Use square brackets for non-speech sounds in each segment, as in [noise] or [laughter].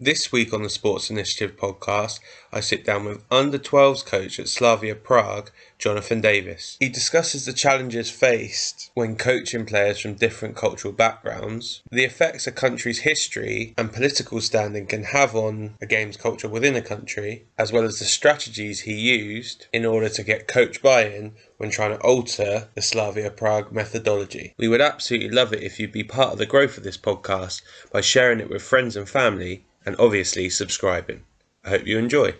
This week on the Sports Initiative podcast, I sit down with under 12s coach at Slavia Prague, Johnathan Davies. He discusses the challenges faced when coaching players from different cultural backgrounds, the effects a country's history and political standing can have on a game's culture within a country, as well as the strategies he used in order to get coach buy in when trying to alter the Slavia Prague methodology. We would absolutely love it if you'd be part of the growth of this podcast by sharing it with friends and family and obviously subscribing. I hope you enjoy.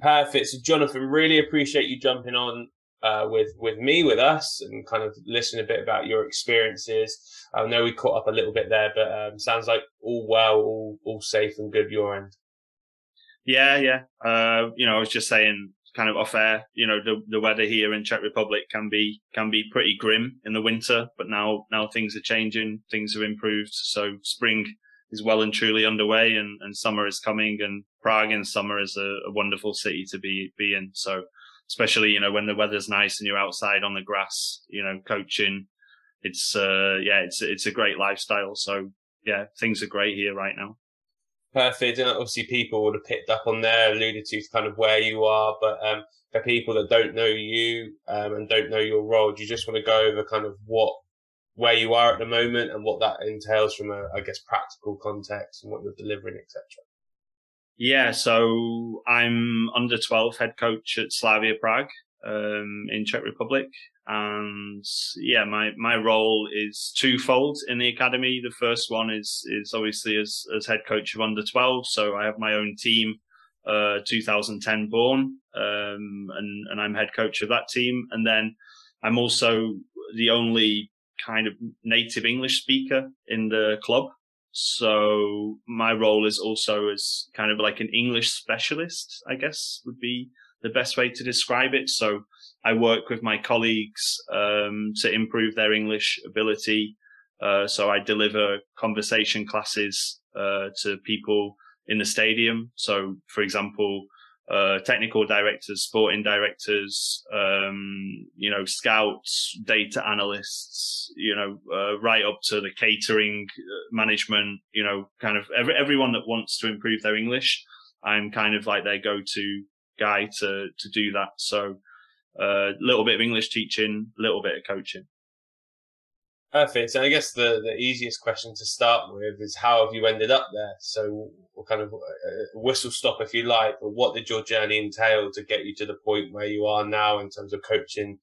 Perfect. So, Johnathan, really appreciate you jumping on uh, with with me, with us, and kind of listen a bit about your experiences. I know we caught up a little bit there, but um, sounds like all well, all all safe and good your end. Yeah, yeah. Uh, you know, I was just saying, kind of off air. You know, the the weather here in Czech Republic can be can be pretty grim in the winter, but now now things are changing, things have improved. So spring is well and truly underway, and, and summer is coming, and Prague in summer is a, a wonderful city to be be in. So especially you know when the weather's nice and you're outside on the grass, you know, coaching. It's uh yeah, it's it's a great lifestyle. So yeah, things are great here right now. Perfect, and obviously people would have picked up on there, alluded to kind of where you are, but um, for people that don't know you um, and don't know your role, do you just want to go over kind of what where you are at the moment and what that entails from a, I guess, practical context and what you're delivering, etc. Yeah, so I'm under 12 head coach at Slavia Prague um, in Czech Republic. And yeah, my, my role is twofold in the academy. The first one is, is obviously as, as head coach of under 12. So I have my own team, uh, 2010 born, um, and, and I'm head coach of that team. And then I'm also the only kind of native English speaker in the club. So my role is also as kind of like an English specialist, I guess would be the best way to describe it. So I work with my colleagues um, to improve their English ability. Uh, so I deliver conversation classes uh, to people in the stadium. So, for example, uh, technical directors, sporting directors, um, you know, scouts, data analysts, you know, uh, right up to the catering uh, management, you know, kind of every, everyone that wants to improve their English. I'm kind of like their go-to guy to, to do that. So, a uh, little bit of English teaching, a little bit of coaching. Perfect. And I guess the, the easiest question to start with is how have you ended up there? So, what kind of uh, whistle stop, if you like, but what did your journey entail to get you to the point where you are now in terms of coaching,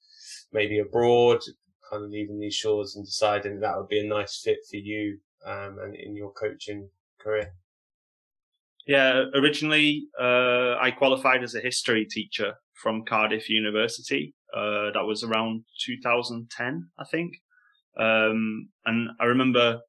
maybe abroad, kind of leaving these shores and deciding that would be a nice fit for you um, and in your coaching career? Yeah, originally uh, I qualified as a history teacher from Cardiff University. Uh, that was around 2010, I think. Um, and I remember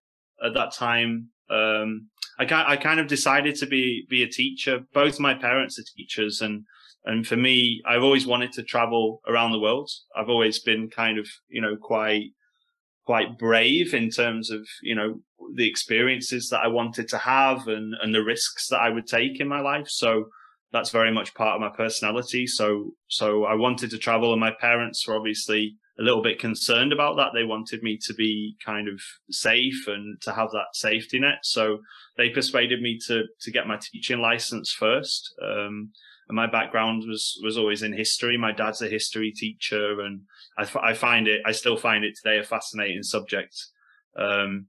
at that time, um, I, I kind of decided to be, be a teacher. Both my parents are teachers and, and for me, I've always wanted to travel around the world. I've always been kind of, you know, quite, quite brave in terms of, you know, the experiences that I wanted to have and, and the risks that I would take in my life. So that's very much part of my personality. So, so I wanted to travel and my parents were obviously a little bit concerned about that. They wanted me to be kind of safe and to have that safety net. So they persuaded me to to get my teaching license first. Um, and my background was was always in history. My dad's a history teacher, and I, I find it I still find it today a fascinating subject. Um,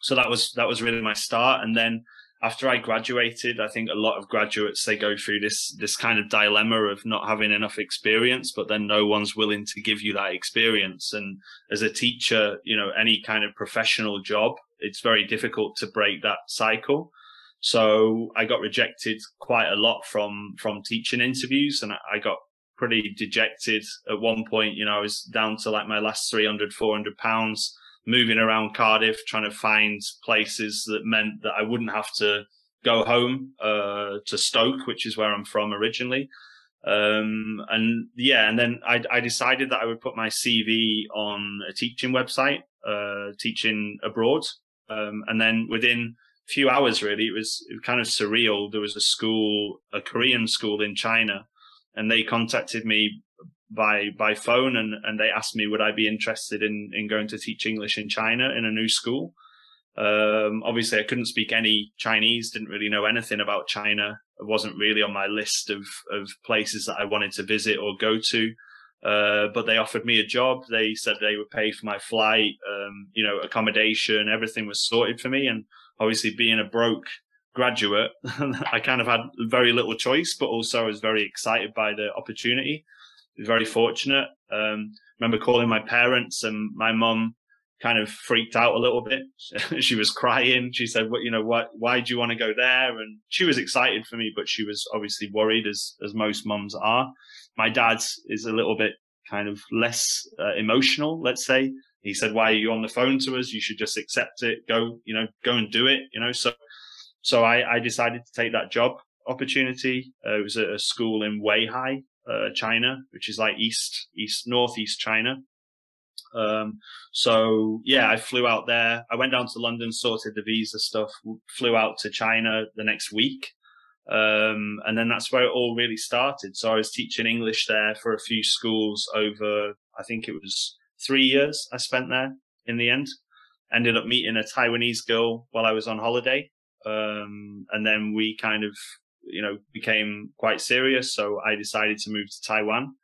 so that was that was really my start, and then after I graduated, I think a lot of graduates they go through this this kind of dilemma of not having enough experience, but then no one's willing to give you that experience. And as a teacher, you know, any kind of professional job, it's very difficult to break that cycle. So I got rejected quite a lot from from teaching interviews, and I got pretty dejected at one point. You know, I was down to like my last 300, 400 pounds moving around Cardiff, trying to find places that meant that I wouldn't have to go home uh, to Stoke, which is where I'm from originally. Um, and yeah, and then I, I, decided that I would put my CV on a teaching website. uh, teaching abroad. Um, and then within a few hours, really, it was, it was kind of surreal. There was a school, a Korean school in China, and they contacted me by by phone and and they asked me would I be interested in in going to teach English in China in a new school. Um, obviously, I couldn't speak any Chinese, didn't really know anything about China. It wasn't really on my list of of places that I wanted to visit or go to. Uh, but they offered me a job. They said they would pay for my flight, um, you know, accommodation, everything was sorted for me. And obviously, being a broke graduate, [laughs] I kind of had very little choice, but also I was very excited by the opportunity. Very fortunate. Um, remember calling my parents, and my mum kind of freaked out a little bit. [laughs] she was crying. She said, "What you know? What? Why do you want to go there?" And she was excited for me, but she was obviously worried, as as most mums are. My dad is a little bit kind of less uh, emotional, let's say. He said, "Why are you on the phone to us? You should just accept it. Go, you know, go and do it." You know, so so I, I decided to take that job opportunity. Uh, it was at a school in Weihai, uh, China, which is like east, east, northeast China. Um, so yeah, I flew out there. I went down to London, sorted the visa stuff, flew out to China the next week. Um, and then that's where it all really started. So I was teaching English there for a few schools over, I think it was three years I spent there in the end. Ended up meeting a Taiwanese girl while I was on holiday. Um, and then we kind of, you know, became quite serious. So I decided to move to Taiwan.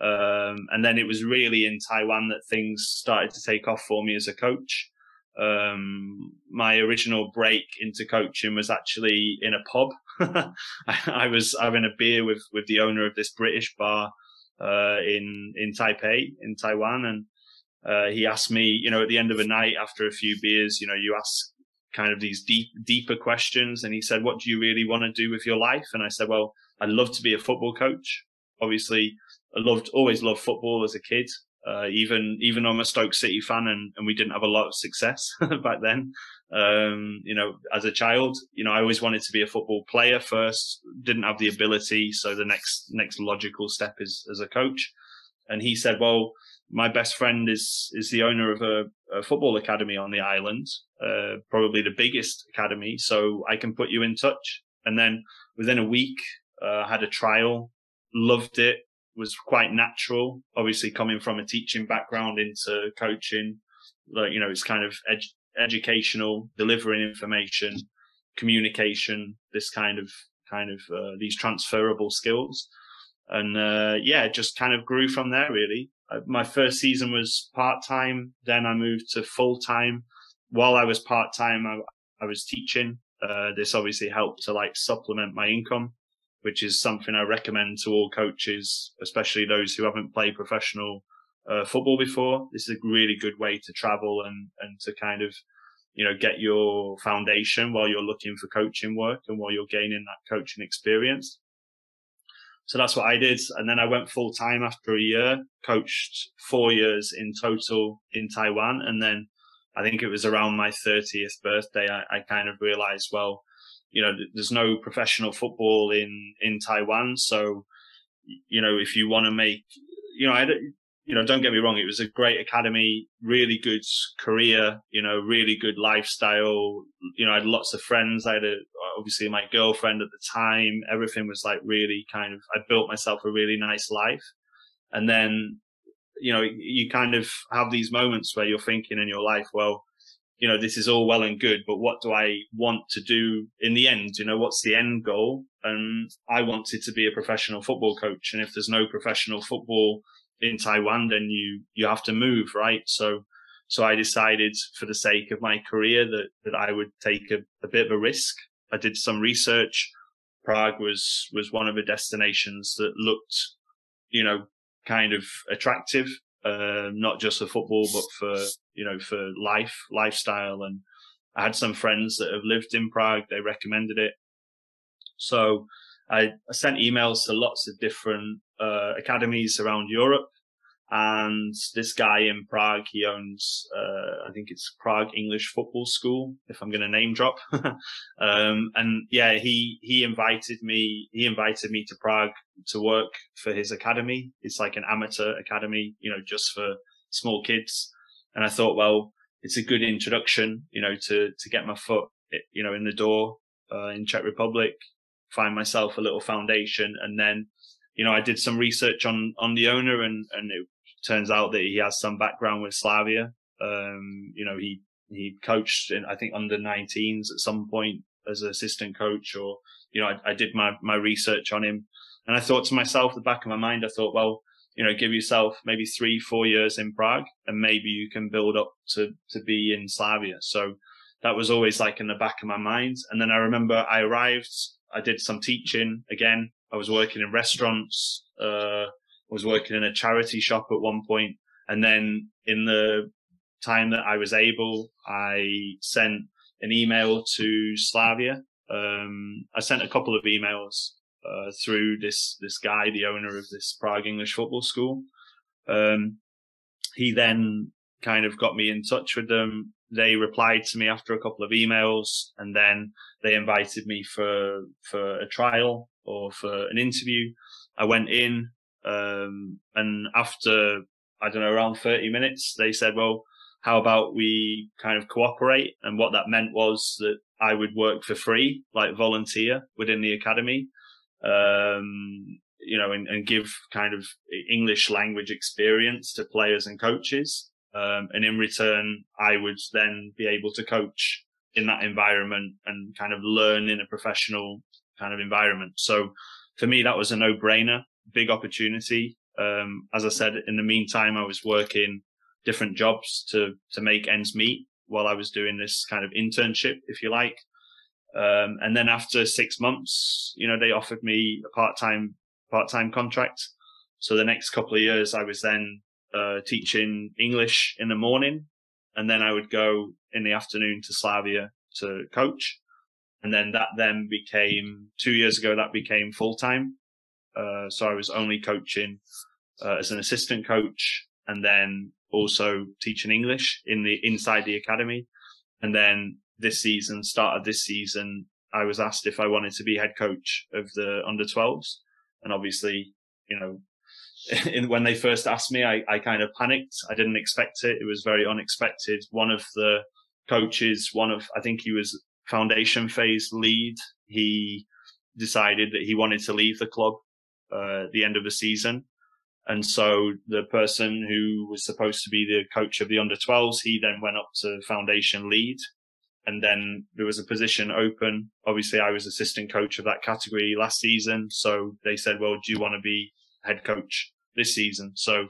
Um, and then it was really in Taiwan that things started to take off for me as a coach. Um, my original break into coaching was actually in a pub. [laughs] I, was having a beer with, with the owner of this British bar, uh, in, in Taipei, in Taiwan. And, uh, he asked me, you know, at the end of a night after a few beers, you know, you ask kind of these deep, deeper questions. And he said, what do you really want to do with your life? And I said, well, I'd love to be a football coach. Obviously, I loved, always loved football as a kid. Uh, even, even though I'm a Stoke City fan and, and we didn't have a lot of success [laughs] back then. Um, you know, as a child, you know, I always wanted to be a football player first, didn't have the ability. So the next, next logical step is as a coach. And he said, well, my best friend is, is the owner of a, a football academy on the island, uh, probably the biggest academy. So I can put you in touch. And then within a week, uh, had a trial, loved it, was quite natural. Obviously, coming from a teaching background into coaching, like you know, it's kind of ed- educational, delivering information, communication, this kind of kind of uh, these transferable skills, and uh, yeah, it just kind of grew from there. Really, uh, my first season was part time. Then I moved to full time. While I was part time, I, I was teaching. Uh, this obviously helped to like supplement my income which is something I recommend to all coaches, especially those who haven't played professional uh, football before. This is a really good way to travel and, and to kind of, you know, get your foundation while you're looking for coaching work and while you're gaining that coaching experience. So that's what I did. And then I went full time after a year, coached four years in total in Taiwan. And then I think it was around my 30th birthday, I, I kind of realized, well, you know, there's no professional football in, in Taiwan. So, you know, if you want to make, you know, I, you know, don't get me wrong. It was a great academy, really good career, you know, really good lifestyle. You know, I had lots of friends. I had a, obviously my girlfriend at the time. Everything was like really kind of, I built myself a really nice life. And then, you know, you kind of have these moments where you're thinking in your life, well, you know, this is all well and good, but what do I want to do in the end? You know, what's the end goal? And I wanted to be a professional football coach. And if there's no professional football in Taiwan, then you, you have to move, right? So, so I decided for the sake of my career that, that I would take a, a bit of a risk. I did some research. Prague was, was one of the destinations that looked, you know, kind of attractive uh, not just for football, but for, you know, for life, lifestyle. And I had some friends that have lived in Prague. They recommended it. So I, I sent emails to lots of different, uh, academies around Europe. And this guy in Prague, he owns, uh, I think it's Prague English Football School, if I'm going to name drop. [laughs] um, and yeah, he, he invited me, he invited me to Prague to work for his academy. It's like an amateur academy, you know, just for small kids. And I thought, well, it's a good introduction, you know, to, to get my foot, you know, in the door, uh, in Czech Republic, find myself a little foundation. And then, you know, I did some research on, on the owner and, and it turns out that he has some background with Slavia. Um, you know, he, he coached in, I think, under 19s at some point as an assistant coach or, you know, I, I did my, my research on him and I thought to myself, the back of my mind, I thought, well, you know, give yourself maybe three, four years in Prague and maybe you can build up to, to be in Slavia. So that was always like in the back of my mind. And then I remember I arrived, I did some teaching again. I was working in restaurants, uh, I was working in a charity shop at one point. And then in the time that I was able, I sent an email to Slavia. Um, I sent a couple of emails uh, through this this guy, the owner of this Prague English football school. Um, he then kind of got me in touch with them. They replied to me after a couple of emails, and then they invited me for for a trial or for an interview. I went in, um, and after I don't know around thirty minutes, they said, "Well, how about we kind of cooperate?" And what that meant was that I would work for free, like volunteer within the academy um, you know, and, and, give kind of English language experience to players and coaches. Um, and in return, I would then be able to coach in that environment and kind of learn in a professional kind of environment. So for me, that was a no brainer, big opportunity. Um, as I said, in the meantime, I was working different jobs to, to make ends meet while I was doing this kind of internship, if you like. Um, and then after six months, you know, they offered me a part-time, part-time contract. So the next couple of years, I was then, uh, teaching English in the morning. And then I would go in the afternoon to Slavia to coach. And then that then became two years ago, that became full time. Uh, so I was only coaching, uh, as an assistant coach and then also teaching English in the, inside the academy. And then this season, started this season, I was asked if I wanted to be head coach of the under 12s. And obviously, you know, in, [laughs] when they first asked me, I, I kind of panicked. I didn't expect it. It was very unexpected. One of the coaches, one of, I think he was foundation phase lead. He decided that he wanted to leave the club, uh, at the end of the season. And so the person who was supposed to be the coach of the under 12s, he then went up to foundation lead and then there was a position open. Obviously, I was assistant coach of that category last season. So they said, well, do you want to be head coach this season? So,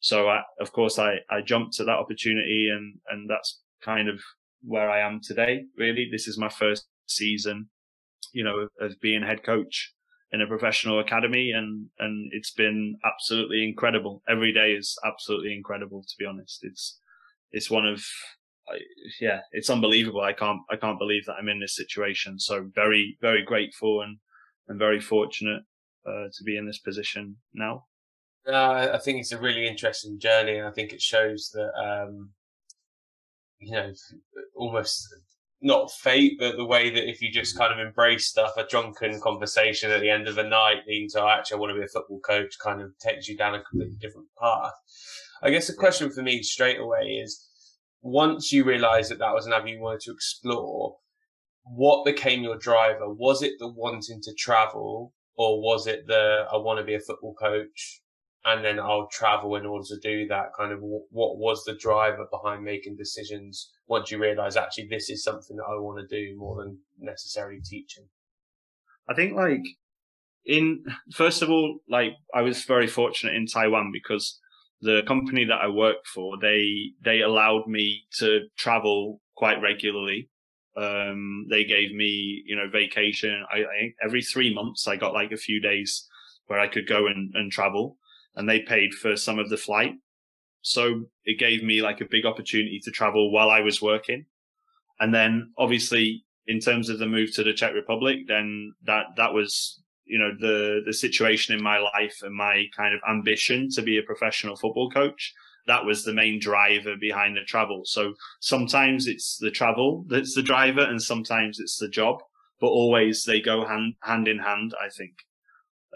so I, of course, I, I jumped at that opportunity and, and that's kind of where I am today. Really, this is my first season, you know, as being head coach in a professional academy and, and it's been absolutely incredible. Every day is absolutely incredible, to be honest. It's, it's one of yeah, it's unbelievable. I can't, I can't believe that I'm in this situation. So very, very grateful and, and very fortunate, uh, to be in this position now. Uh, I think it's a really interesting journey. And I think it shows that, um, you know, almost not fate, but the way that if you just kind of embrace stuff, a drunken conversation at the end of the night means, oh, actually, I want to be a football coach, kind of takes you down a completely different path. I guess the question for me straight away is, once you realized that that was an avenue you wanted to explore, what became your driver? Was it the wanting to travel or was it the, I want to be a football coach and then I'll travel in order to do that kind of what was the driver behind making decisions once you realize actually this is something that I want to do more than necessarily teaching? I think like in, first of all, like I was very fortunate in Taiwan because the company that I work for, they, they allowed me to travel quite regularly. Um, they gave me, you know, vacation. I, I, every three months I got like a few days where I could go and, and travel and they paid for some of the flight. So it gave me like a big opportunity to travel while I was working. And then obviously in terms of the move to the Czech Republic, then that, that was you know the the situation in my life and my kind of ambition to be a professional football coach that was the main driver behind the travel so sometimes it's the travel that's the driver and sometimes it's the job but always they go hand hand in hand i think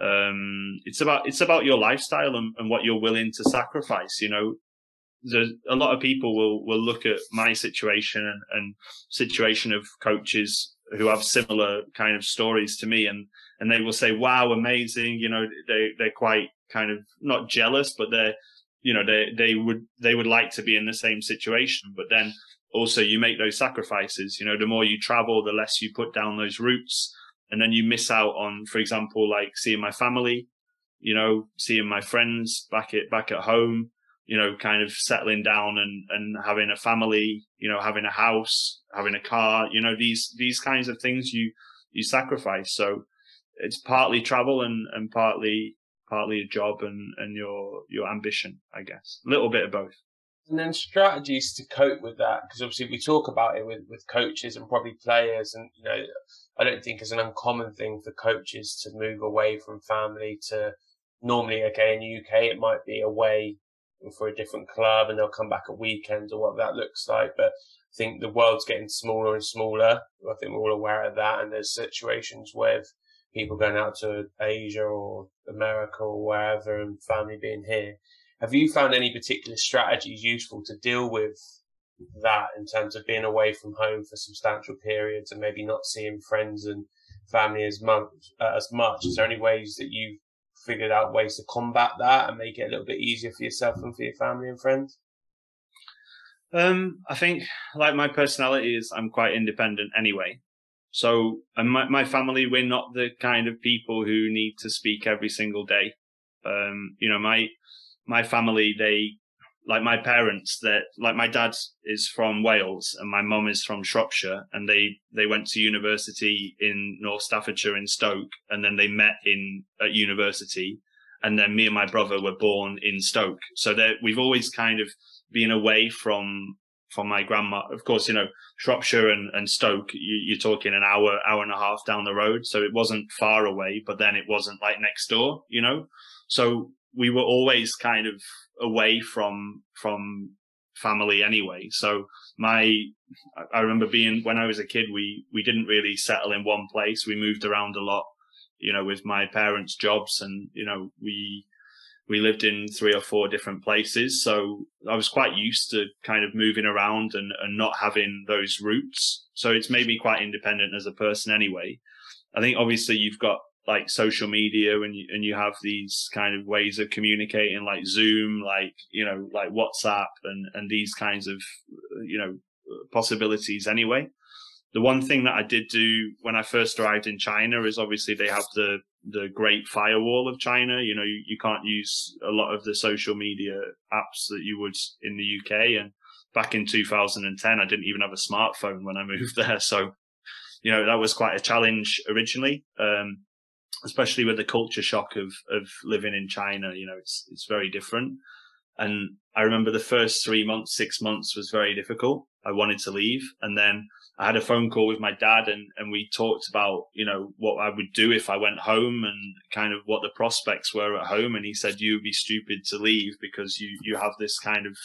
um, it's about it's about your lifestyle and, and what you're willing to sacrifice you know? There's a lot of people will will look at my situation and, and situation of coaches who have similar kind of stories to me and and they will say wow amazing you know? They they're quite kind of not jealous but they're you know they they would they would like to be in the same situation but then also you make those sacrifices you know? The more you travel the less you put down those roots and then you miss out on for example like seeing my family you know seeing my friends back at back at home you know, kind of settling down and, and having a family, you know, having a house, having a car, you know, these, these kinds of things you, you sacrifice. So it's partly travel and, and partly, partly a job and, and your, your ambition, I guess. A little bit of both. And then strategies to cope with that, because obviously we talk about it with, with coaches and probably players. And, you know, I don't think it's an uncommon thing for coaches to move away from family to normally, okay, in the UK, it might be away for a different club and they'll come back at weekends or what that looks like. But I think the world's getting smaller and smaller. I think we're all aware of that. And there's situations with people going out to Asia or America or wherever and family being here. Have you found any particular strategies useful to deal with that in terms of being away from home for substantial periods and maybe not seeing friends and family as much? Uh, as much? Is there any ways that you've figured out ways to combat that and make it a little bit easier for yourself and for your family and friends? Um, I think like my personality is I'm quite independent anyway. So, and my, my family, we're not the kind of people who need to speak every single day. Um, you know, my, my family, they like my parents that like my dad is from Wales and my mum is from Shropshire and they they went to university in North Staffordshire in Stoke and then they met in at university and then me and my brother were born in Stoke. So that we've always kind of been away from from my grandma. Of course you know Shropshire and, and Stoke you, you're talking an hour hour and a half down the road so it wasn't far away but then it wasn't like next door you know? So we were always kind of away from from family anyway. So my I remember being when I was a kid we we didn't really settle in one place. We moved around a lot, you know, with my parents' jobs and you know, we we lived in three or four different places. So I was quite used to kind of moving around and, and not having those roots. So it's made me quite independent as a person anyway. I think obviously you've got like social media and you, and you have these kind of ways of communicating like Zoom, like, you know, like WhatsApp and, and these kinds of, you know, possibilities anyway. The one thing that I did do when I first arrived in China is obviously they have the, the great firewall of China. You know, you, you can't use a lot of the social media apps that you would in the UK. And back in 2010, I didn't even have a smartphone when I [laughs] moved there. So, you know, that was quite a challenge originally. Um, especially with the culture shock of of living in China. You know, it's it's very different. And I remember the first three months, six months was very difficult. I wanted to leave, and then I had a phone call with my dad, and and we talked about you know what I would do if I went home, and kind of what the prospects were at home. And he said, "You would be stupid to leave because you you have this kind of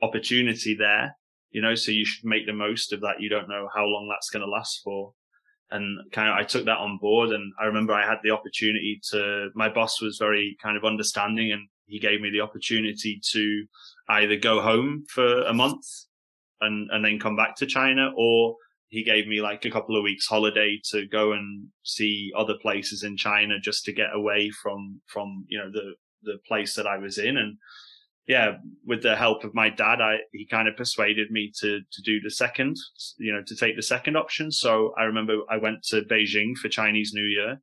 opportunity there." You know, so you should make the most of that. You don't know how long that's going to last for and kind of I took that on board. And I remember I had the opportunity to. My boss was very kind of understanding, and he gave me the opportunity to either go home for a month and and then come back to China, or he gave me like a couple of weeks holiday to go and see other places in China just to get away from from you know the the place that I was in and yeah, with the help of my dad, I he kind of persuaded me to to do the second, you know, to take the second option. So I remember I went to Beijing for Chinese New Year,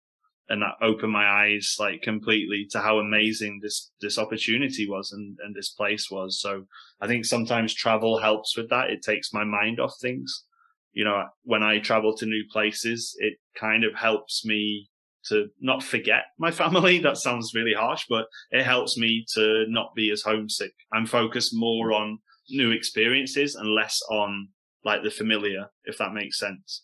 and that opened my eyes like completely to how amazing this this opportunity was and and this place was. So I think sometimes travel helps with that. It takes my mind off things. You know, when I travel to new places, it kind of helps me to not forget my family. [laughs] That sounds really harsh, but it helps me to not be as homesick. I'm focused more on new experiences and less on like the familiar, if that makes sense.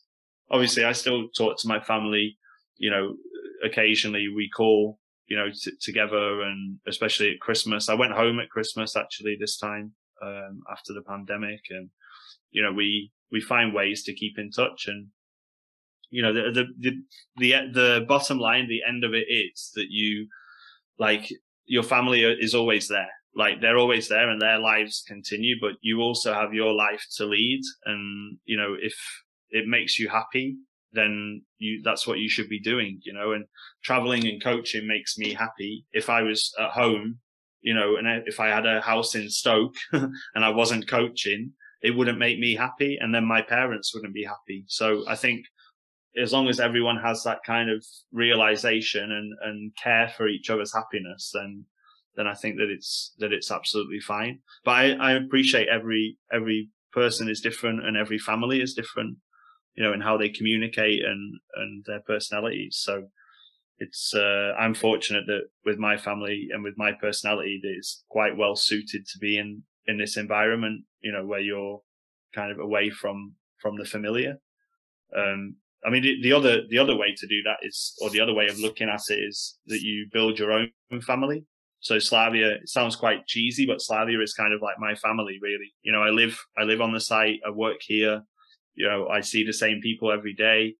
Obviously, I still talk to my family, you know, occasionally we call, you know, t- together and especially at Christmas. I went home at Christmas actually this time, um, after the pandemic and, you know, we, we find ways to keep in touch and you know, the, the, the, the, bottom line, the end of it is that you, like, your family is always there. like they're always there and their lives continue, but you also have your life to lead. And, you know, if it makes you happy, then you, that's what you should be doing, you know, and traveling and coaching makes me happy. If I was at home, you know, and if I had a house in Stoke [laughs] and I wasn't coaching, it wouldn't make me happy. And then my parents wouldn't be happy. So I think as long as everyone has that kind of realization and, and care for each other's happiness, then then I think that it's that it's absolutely fine. But I, I appreciate every every person is different and every family is different, you know, in how they communicate and and their personalities. So it's uh, I'm fortunate that with my family and with my personality, that it's quite well suited to be in in this environment. You know, where you're kind of away from from the familiar. Um, I mean, the, the other the other way to do that is, or the other way of looking at it is that you build your own family. So Slavia it sounds quite cheesy, but Slavia is kind of like my family, really. You know, I live I live on the site, I work here. You know, I see the same people every day.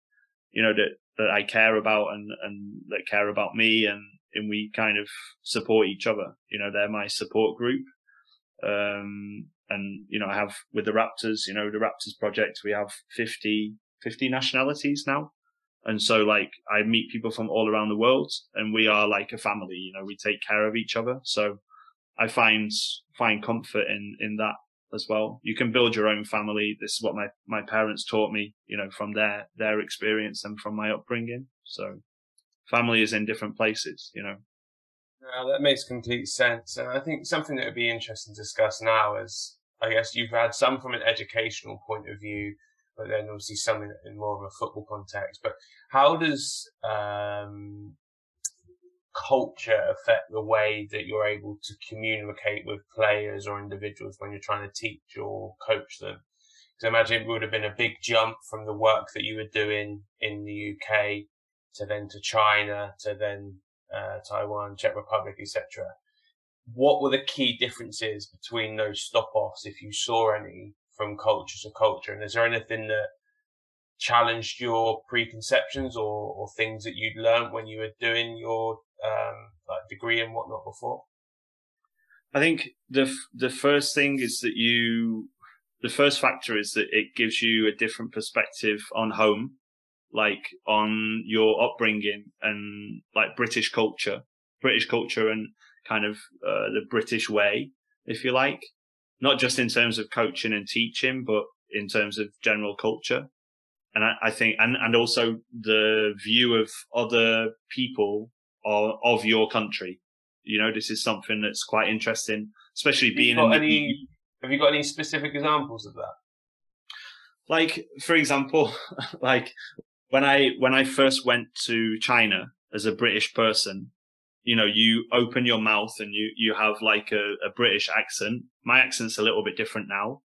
You know that that I care about and and that care about me, and and we kind of support each other. You know, they're my support group. Um, and you know, I have with the Raptors, you know, the Raptors project, we have 50, 50 nationalities now. And so like I meet people from all around the world and we are like a family, you know, we take care of each other. So I find, find comfort in, in that as well. You can build your own family. This is what my, my parents taught me, you know, from their, their experience and from my upbringing. So family is in different places, you know. That makes complete sense. And I think something that would be interesting to discuss now is, I guess you've had some from an educational point of view, but then obviously some in, in more of a football context. But how does um, culture affect the way that you're able to communicate with players or individuals when you're trying to teach or coach them? Because I imagine it would have been a big jump from the work that you were doing in the UK to then to China to then uh, Taiwan, Czech Republic, etc. What were the key differences between those stop-offs, if you saw any, from culture to culture? And is there anything that challenged your preconceptions or, or things that you'd learned when you were doing your um, like degree and whatnot before? I think the the first thing is that you the first factor is that it gives you a different perspective on home, like on your upbringing and like British culture, British culture and kind of uh, the British way, if you like not just in terms of coaching and teaching, but in terms of general culture. And I, I think, and, and also the view of other people or, of your country. You know, this is something that's quite interesting, especially being in any, the, Have you got any specific examples of that? Like, for example, [laughs] like when I, when I first went to China as a British person, you know, you open your mouth and you, you have like a, a British accent. My accent's a little bit different now,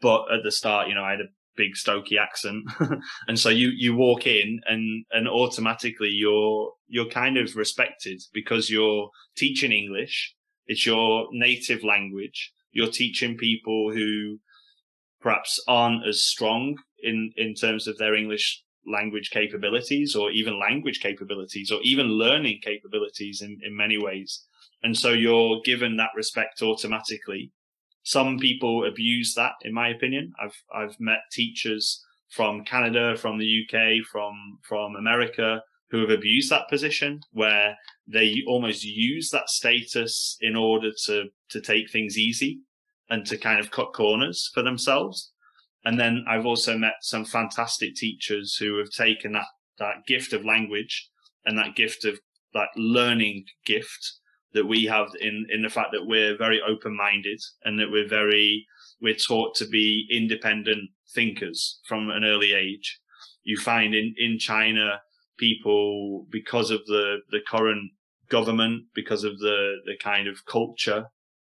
but at the start, you know, I had a big Stokey accent. [laughs] and so you, you walk in and, and automatically you're, you're kind of respected because you're teaching English. It's your native language. You're teaching people who perhaps aren't as strong in, in terms of their English language capabilities or even language capabilities or even learning capabilities in, in many ways. And so you're given that respect automatically. Some people abuse that, in my opinion. I've, I've met teachers from Canada, from the UK, from, from America who have abused that position where they almost use that status in order to, to take things easy and to kind of cut corners for themselves. And then I've also met some fantastic teachers who have taken that, that gift of language and that gift of that learning gift that we have in, in the fact that we're very open minded and that we're very, we're taught to be independent thinkers from an early age. You find in, in China, people, because of the, the current government, because of the, the kind of culture,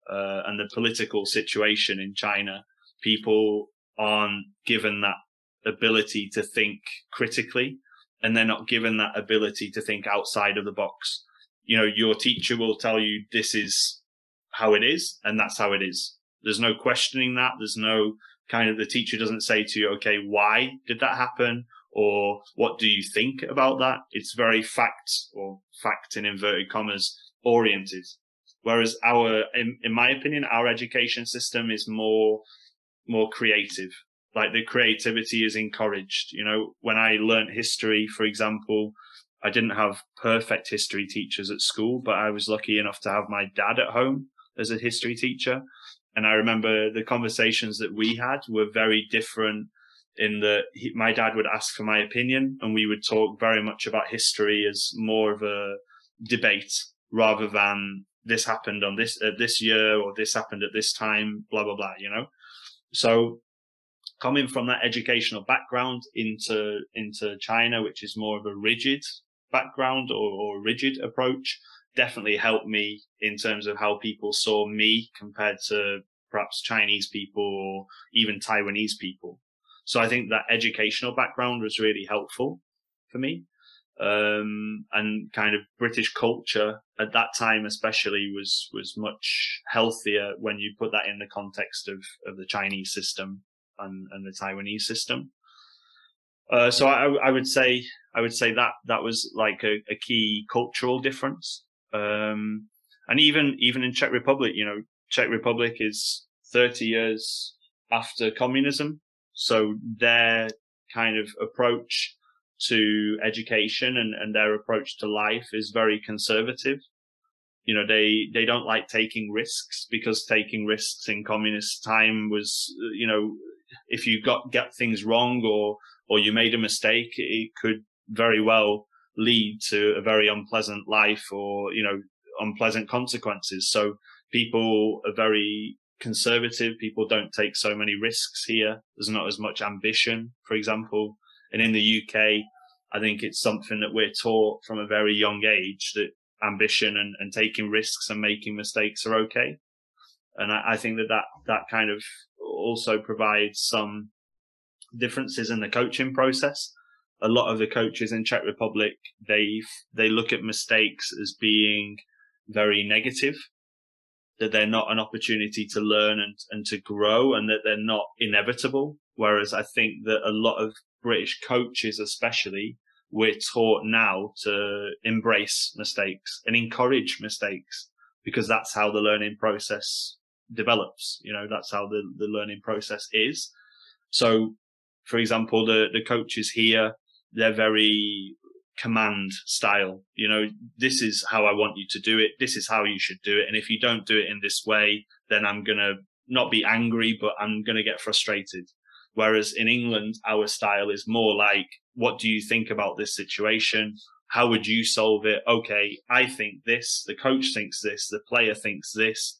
uh, and the political situation in China, people aren't given that ability to think critically and they're not given that ability to think outside of the box. You know, your teacher will tell you this is how it is and that's how it is. There's no questioning that. There's no kind of the teacher doesn't say to you, okay, why did that happen? Or what do you think about that? It's very fact or fact in inverted commas oriented. Whereas our, in, in my opinion, our education system is more, more creative. Like the creativity is encouraged. You know, when I learned history, for example, I didn't have perfect history teachers at school, but I was lucky enough to have my dad at home as a history teacher. And I remember the conversations that we had were very different in that he, my dad would ask for my opinion and we would talk very much about history as more of a debate rather than this happened on this uh, this year or this happened at this time blah blah blah you know so coming from that educational background into into china which is more of a rigid background or, or rigid approach definitely helped me in terms of how people saw me compared to perhaps Chinese people or even Taiwanese people. So I think that educational background was really helpful for me. Um, and kind of British culture at that time, especially was, was much healthier when you put that in the context of, of the Chinese system and, and the Taiwanese system. Uh, so I, I would say, I would say that that was like a, a key cultural difference. Um, and even, even in Czech Republic, you know, Czech Republic is 30 years after communism. So their kind of approach to education and, and their approach to life is very conservative. You know, they, they don't like taking risks because taking risks in communist time was, you know, if you got, get things wrong or, or you made a mistake, it could very well lead to a very unpleasant life or, you know, unpleasant consequences. So people are very conservative. People don't take so many risks here. There's not as much ambition, for example. And in the UK, I think it's something that we're taught from a very young age that ambition and, and taking risks and making mistakes are okay. And I, I think that, that that kind of also provides some differences in the coaching process a lot of the coaches in Czech Republic, they they look at mistakes as being very negative, that they're not an opportunity to learn and, and to grow and that they're not inevitable. Whereas I think that a lot of British coaches, especially, we're taught now to embrace mistakes and encourage mistakes because that's how the learning process develops. You know, that's how the, the learning process is. So, for example, the, the coaches here, they're very command style. You know, this is how I want you to do it. This is how you should do it. And if you don't do it in this way, then I'm going to not be angry, but I'm going to get frustrated. Whereas in England, our style is more like, what do you think about this situation? How would you solve it? Okay. I think this, the coach thinks this, the player thinks this.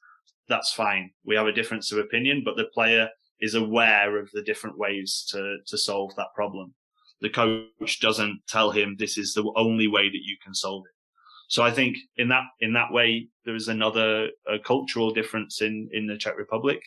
That's fine. We have a difference of opinion, but the player is aware of the different ways to, to solve that problem the coach doesn't tell him this is the only way that you can solve it. So I think in that in that way there is another cultural difference in in the Czech Republic.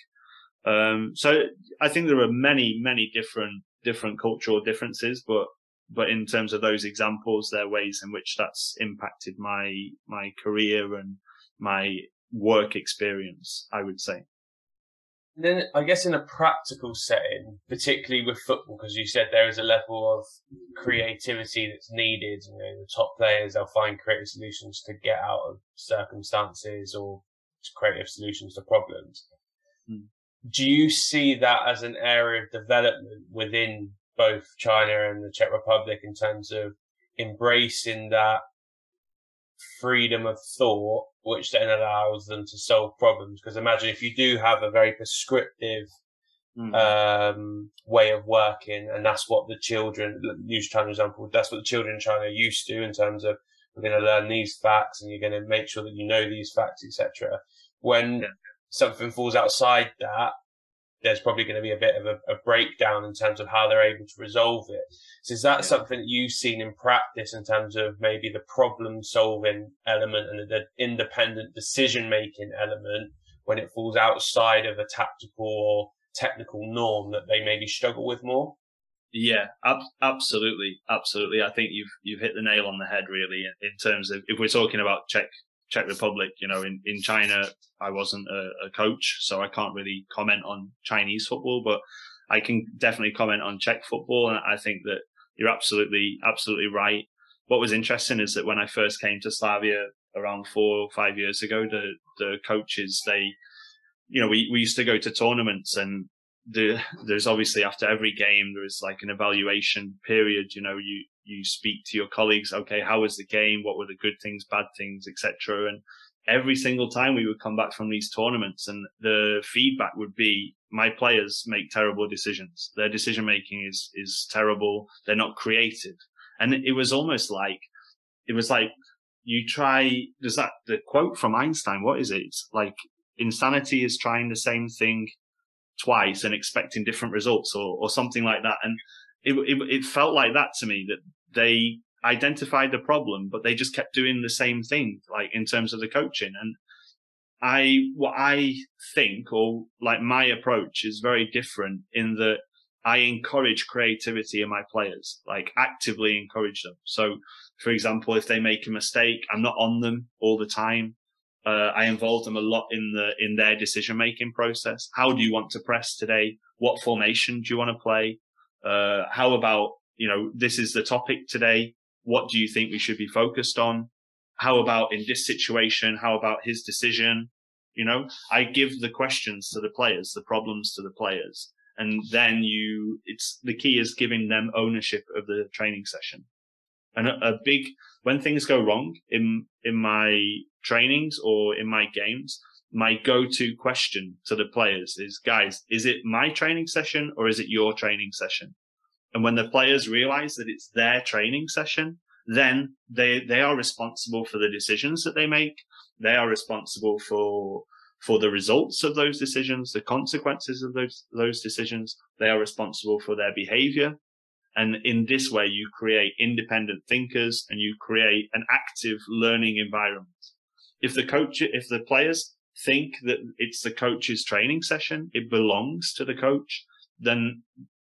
Um, so I think there are many many different different cultural differences, but but in terms of those examples, there are ways in which that's impacted my my career and my work experience. I would say then I guess in a practical setting, particularly with football, because you said there is a level of creativity that's needed. You know, the top players they'll find creative solutions to get out of circumstances or creative solutions to problems. Hmm. Do you see that as an area of development within both China and the Czech Republic in terms of embracing that freedom of thought, which then allows them to solve problems. Because imagine if you do have a very prescriptive mm. um, way of working, and that's what the children, use China example, that's what the children in China are used to in terms of we're going to learn these facts and you're going to make sure that you know these facts, etc. When yeah. Something falls outside that, there's probably going to be a bit of a, a, breakdown in terms of how they're able to resolve it. So is that yeah. something that you've seen in practice in terms of maybe the problem solving element and the independent decision making element when it falls outside of a tactical or technical norm that they maybe struggle with more? Yeah, ab- absolutely, absolutely. I think you've you've hit the nail on the head, really, in, in terms of if we're talking about Czech Czech Republic. You know, in, in China, I wasn't a, a, coach, so I can't really comment on Chinese football, but I can definitely comment on Czech football. And I think that you're absolutely, absolutely right. What was interesting is that when I first came to Slavia around four or five years ago. The the coaches they, you know, we we used to go to tournaments and the there's obviously after every game there is like an evaluation period. You know, you you speak to your colleagues. Okay, how was the game? What were the good things, bad things, etc. And every single time we would come back from these tournaments and the feedback would be my players make terrible decisions. Their decision making is, is terrible. They're not creative. And it was almost like, it was like you try, there's that, the quote from Einstein. What is it? It's like insanity is trying the same thing twice and expecting different results or, or something like that. And it, it, it felt like that to me that they identified the problem, but they just kept doing the same thing, like in terms of the coaching. And I, what I think, or like my approach is very different in that I encourage creativity in my players, like actively encourage them. So, for example, if they make a mistake, I'm not on them all the time. Uh, I involve them a lot in the in their decision making process. How do you want to press today? What formation do you want to play? Uh, how about you know this is the topic today? What do you think we should be focused on? How about in this situation? How about his decision? You know, I give the questions to the players, the problems to the players. And then you, it's the key is giving them ownership of the training session. And a, a big, when things go wrong in, in my trainings or in my games, my go-to question to the players is, guys, is it my training session or is it your training session? And when the players realize that it's their training session, then they, they are responsible for the decisions that they make. They are responsible for, for the results of those decisions, the consequences of those, those decisions. They are responsible for their behavior. And in this way, you create independent thinkers and you create an active learning environment. If the coach, if the players think that it's the coach's training session, it belongs to the coach, then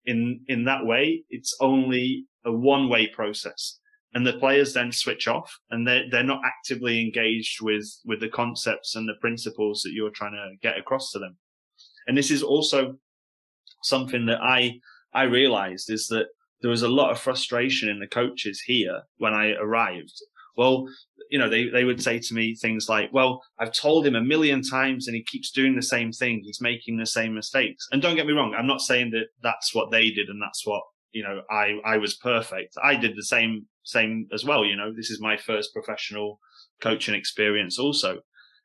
in in that way, it's only a one way process, and the players then switch off, and they they're not actively engaged with with the concepts and the principles that you're trying to get across to them. And this is also something that I I realized is that there was a lot of frustration in the coaches here when I arrived. Well, you know, they, they would say to me things like, well, I've told him a million times and he keeps doing the same thing. He's making the same mistakes. And don't get me wrong. I'm not saying that that's what they did and that's what, you know, I, I was perfect. I did the same, same as well. You know, this is my first professional coaching experience also.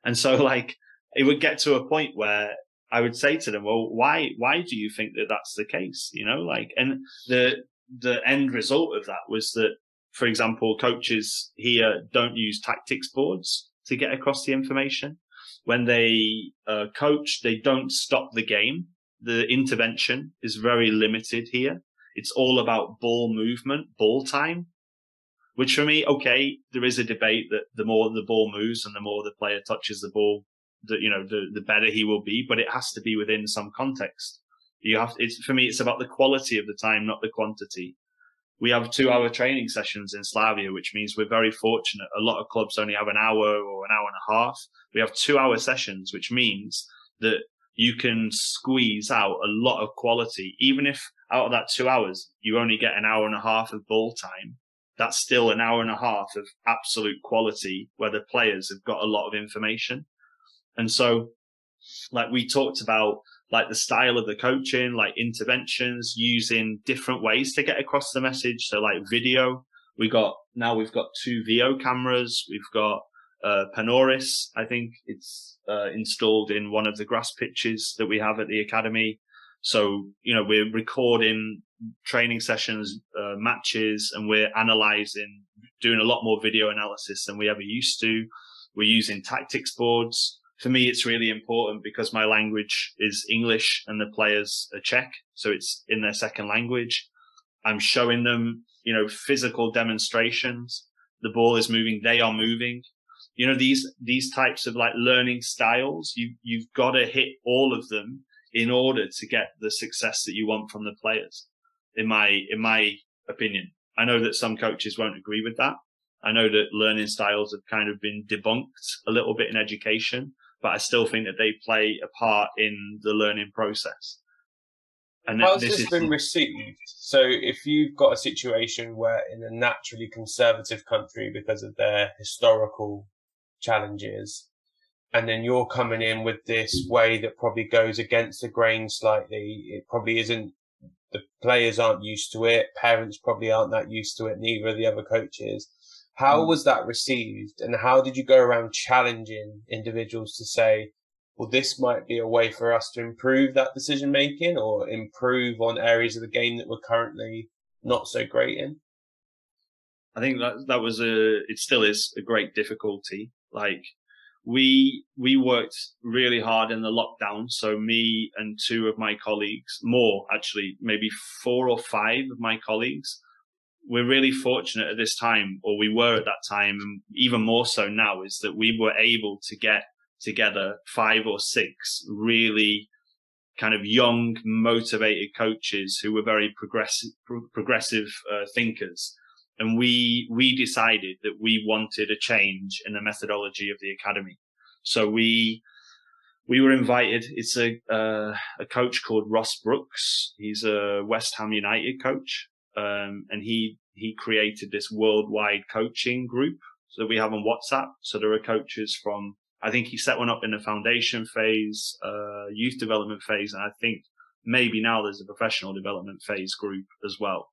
And so [laughs] like it would get to a point where I would say to them, well, why, why do you think that that's the case? You know, like, and the, the end result of that was that for example, coaches here don't use tactics boards to get across the information. When they uh, coach, they don't stop the game. The intervention is very limited here. It's all about ball movement, ball time, which for me, okay, there is a debate that the more the ball moves and the more the player touches the ball, the, you know, the, the better he will be, but it has to be within some context. You have, it's, for me, it's about the quality of the time, not the quantity we have two mm. hour training sessions in Slavia, which means we're very fortunate. A lot of clubs only have an hour or an hour and a half. We have two hour mm. sessions, which means that you can squeeze out a lot of quality. Even if out of that two hours, you only get an hour and a half of ball time, that's still an hour and a half of absolute quality where the players have got a lot of information. And so, like we talked about like the style of the coaching, like interventions, using different ways to get across the message. So like video, we got now we've got two Veo cameras. We've got uh, Panoris. I think it's uh, installed in one of the grass pitches that we have at the academy. So you know we're recording training sessions, uh, matches, and we're analyzing, doing a lot more video analysis than we ever used to. We're using tactics boards for me, it's really important because my language is English and the players are Czech. So it's in their second language. I'm showing them, you know, physical demonstrations. The ball is moving. They are moving. You know, these, these types of like learning styles, you, you've got to hit all of them in order to get the success that you want from the players. In my, in my opinion, I know that some coaches won't agree with that. I know that learning styles have kind of been debunked a little bit in education but I still think that they play a part in the learning process. And How's this, this been received? So, if you've got a situation where in a naturally conservative country, because of their historical challenges. And then you're coming in with this way that probably goes against the grain slightly. It probably isn't, the players aren't used to it. Parents probably aren't that used to it. Neither are the other coaches. How mm. was that received? And how did you go around challenging individuals to say, well, this might be a way for us to improve that decision making or improve on areas of the game that we're currently not so great in? I think that that was a it still is a great difficulty. Like we we worked really hard in the lockdown. So me and two of my colleagues, more actually, maybe four or five of my colleagues, we're really fortunate at this time, or we were at that time, and even more so now, is that we were able to get together five or six really kind of young, motivated coaches who were very progressive, progressive uh, thinkers and we we decided that we wanted a change in the methodology of the academy. So we we were invited. It's a uh, a coach called Ross Brooks. He's a West Ham United coach, um, and he he created this worldwide coaching group that we have on WhatsApp. So there are coaches from I think he set one up in the foundation phase, uh, youth development phase, and I think maybe now there's a professional development phase group as well.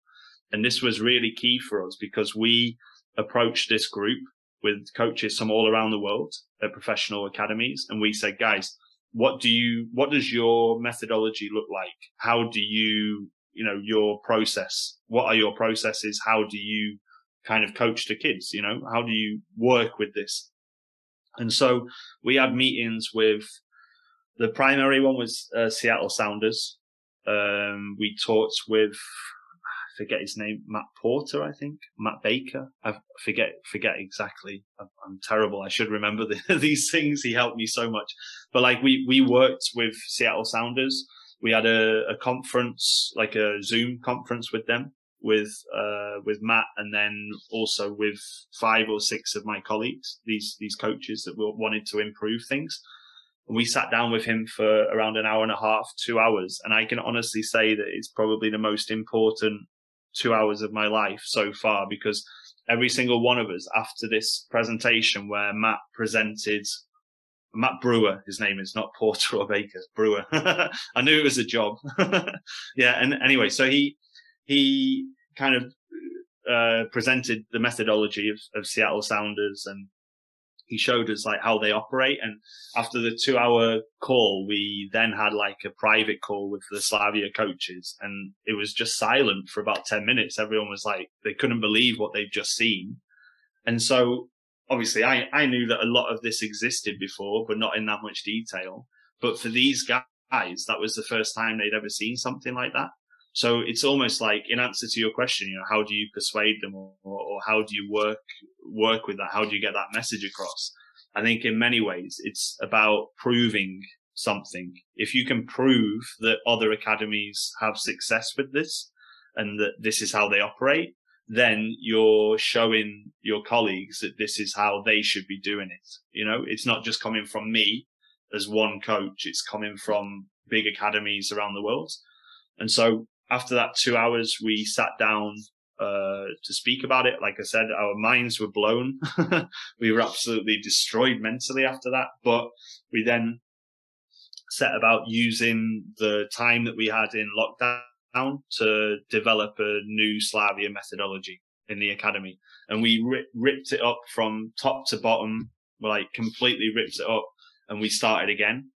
And this was really key for us because we approached this group with coaches from all around the world at professional academies. And we said, guys, what do you, what does your methodology look like? How do you, you know, your process? What are your processes? How do you kind of coach the kids? You know, how do you work with this? And so we had meetings with the primary one was uh, Seattle Sounders. Um, we talked with I forget his name, Matt Porter, I think, Matt Baker. I forget forget exactly. I'm, I'm terrible. I should remember [laughs] the, these things. He helped me so much. But like we we worked with Seattle Sounders. We had a, a conference, like a Zoom conference with them, with uh, with Matt, and then also with five or six of my colleagues, these these coaches that wanted to improve things. And we sat down with him for around an hour and a half, two hours, and I can honestly say that it's probably the most important two hours of my life so far because every single one of us after this presentation where Matt presented Matt Brewer, his name is not Porter or Baker, Brewer. [laughs] I knew it was a job. [laughs] yeah. And anyway, so he, he kind of, uh, presented the methodology of, of Seattle Sounders and he showed us like how they operate. And after the two hour call, we then had like a private call with the Slavia coaches and it was just silent for about 10 minutes. Everyone was like, they couldn't believe what they've just seen. And so obviously I, I knew that a lot of this existed before, but not in that much detail. But for these guys, that was the first time they'd ever seen something like that. So it's almost like in answer to your question, you know, how do you persuade them or, or, how do you work, work with that? How do you get that message across? I think in many ways it's about proving something. If you can prove that other academies have success with this and that this is how they operate, then you're showing your colleagues that this is how they should be doing it. You know, it's not just coming from me as one coach. It's coming from big academies around the world. And so after that two hours, we sat down uh, to speak about it. Like I said, our minds were blown. [laughs] we were absolutely destroyed mentally after that. But we then set about using the time that we had in lockdown to develop a new Slavia methodology in the academy. And we ripped it up from top to bottom, like completely ripped it up and we started again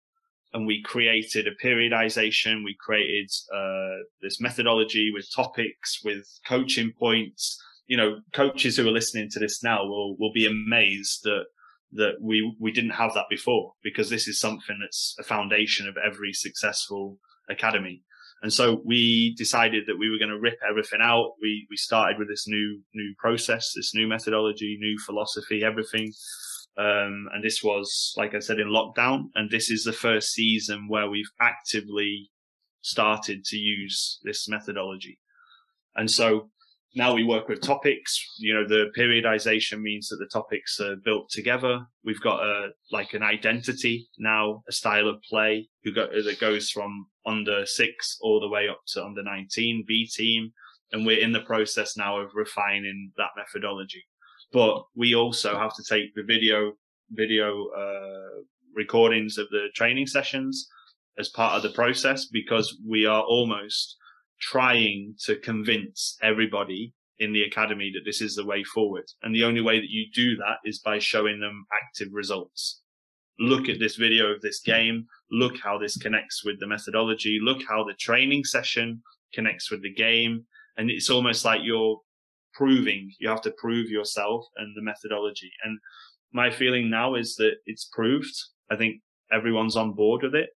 and we created a periodization. We created uh, this methodology with topics, with coaching points. You know, coaches who are listening to this now will will be amazed that that we we didn't have that before because this is something that's a foundation of every successful academy. And so we decided that we were going to rip everything out. We we started with this new new process, this new methodology, new philosophy, everything um, and this was, like I said, in lockdown. And this is the first season where we've actively started to use this methodology. And so now we work with topics. You know, the periodization means that the topics are built together. We've got a, like an identity now, a style of play who go, that goes from under six all the way up to under 19 B team. And we're in the process now of refining that methodology but we also have to take the video video uh, recordings of the training sessions as part of the process because we are almost trying to convince everybody in the academy that this is the way forward. And the only way that you do that is by showing them active results. Look at this video of this game. Look how this connects with the methodology. Look how the training session connects with the game. And it's almost like you're proving, you have to prove yourself and the methodology. And my feeling now is that it's proved. I think everyone's on board with it,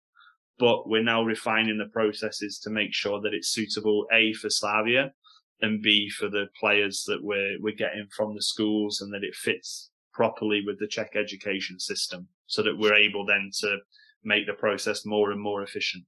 but we're now refining the processes to make sure that it's suitable A for Slavia and B for the players that we're, we're getting from the schools and that it fits properly with the Czech education system so that we're able then to make the process more and more efficient.